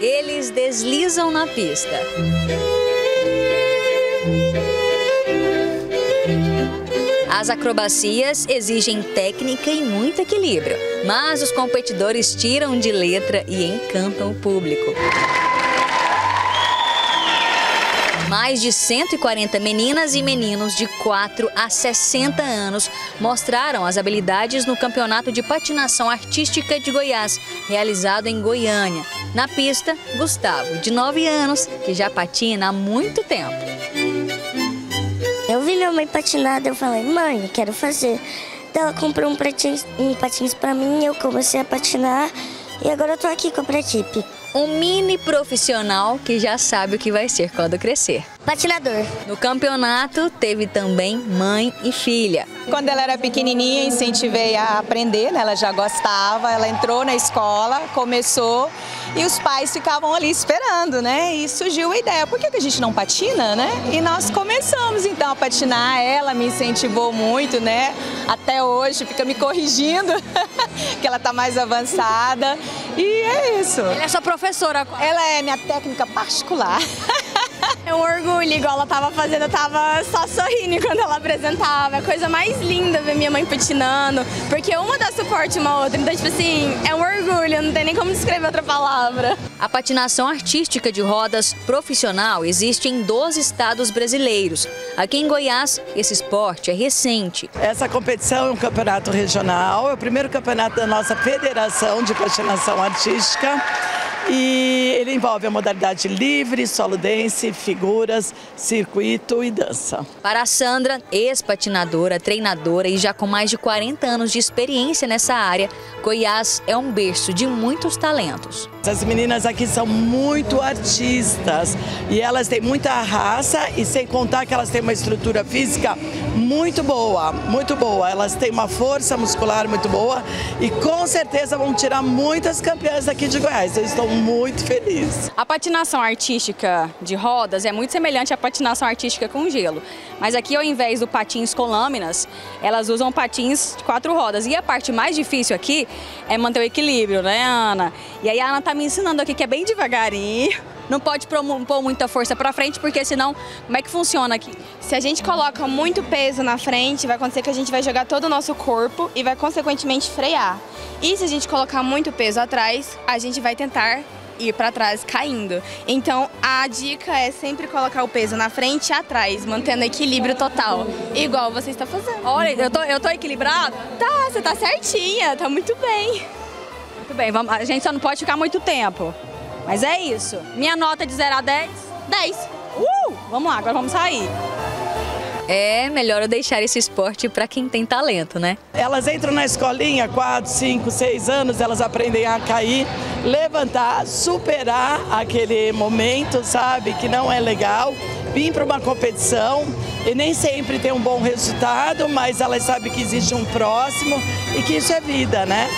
Eles deslizam na pista. As acrobacias exigem técnica e muito equilíbrio, mas os competidores tiram de letra e encantam o público. Mais de 140 meninas e meninos de 4 a 60 anos mostraram as habilidades no Campeonato de Patinação Artística de Goiás, realizado em Goiânia. Na pista, Gustavo, de 9 anos, que já patina há muito tempo. Eu vi minha mãe patinar, eu falei, mãe, quero fazer. Ela comprou um, patins, um patins para mim, eu comecei a patinar e agora eu tô aqui com a equipe. Um mini profissional que já sabe o que vai ser quando crescer. Patinador. No campeonato teve também mãe e filha. Quando ela era pequenininha, incentivei a aprender, né? ela já gostava, ela entrou na escola, começou e os pais ficavam ali esperando, né? E surgiu a ideia, por que a gente não patina, né? E nós começamos então a patinar, ela me incentivou muito, né? Até hoje, fica me corrigindo, que ela tá mais avançada. E é isso. Ela é sua professora? Ela é minha técnica particular. É um orgulho, igual ela tava fazendo, eu tava só sorrindo quando ela apresentava. É a coisa mais linda ver minha mãe patinando, porque uma dá suporte uma outra. Então, tipo assim, é um orgulho, não tem nem como descrever outra palavra. A patinação artística de rodas profissional existe em 12 estados brasileiros. Aqui em Goiás, esse esporte é recente. Essa competição é um campeonato regional, é o primeiro campeonato da nossa Federação de Patinação Artística e ele envolve a modalidade livre, solo dance, figuras, circuito e dança. Para a Sandra, ex-patinadora, treinadora e já com mais de 40 anos de experiência nessa área, Goiás é um berço de muitos talentos. As meninas aqui são muito artistas e elas têm muita raça e sem contar que elas têm uma estrutura física muito boa, muito boa. Elas têm uma força muscular muito boa e com certeza vão tirar muitas campeãs aqui de Goiás. Eu estou muito feliz. A patinação artística de rodas é muito semelhante à patinação artística com gelo. Mas aqui, ao invés do patins com lâminas, elas usam patins de quatro rodas. E a parte mais difícil aqui é manter o equilíbrio, né, Ana? E aí a Ana tá me ensinando aqui que é bem devagarinho. Não pode pôr muita força para frente, porque senão, como é que funciona aqui? Se a gente coloca muito peso na frente, vai acontecer que a gente vai jogar todo o nosso corpo e vai consequentemente frear. E se a gente colocar muito peso atrás, a gente vai tentar ir para trás caindo. Então a dica é sempre colocar o peso na frente e atrás, mantendo equilíbrio total, igual você está fazendo. Olha, eu tô, eu tô equilibrado? Tá, você tá certinha, tá muito bem. Muito bem, vamos, a gente só não pode ficar muito tempo. Mas é isso. Minha nota de 0 a 10? 10. Uh! Vamos lá, agora vamos sair. É melhor eu deixar esse esporte para quem tem talento, né? Elas entram na escolinha, 4, 5, 6 anos, elas aprendem a cair, levantar, superar aquele momento, sabe, que não é legal, vir para uma competição e nem sempre tem um bom resultado, mas elas sabem que existe um próximo e que isso é vida, né?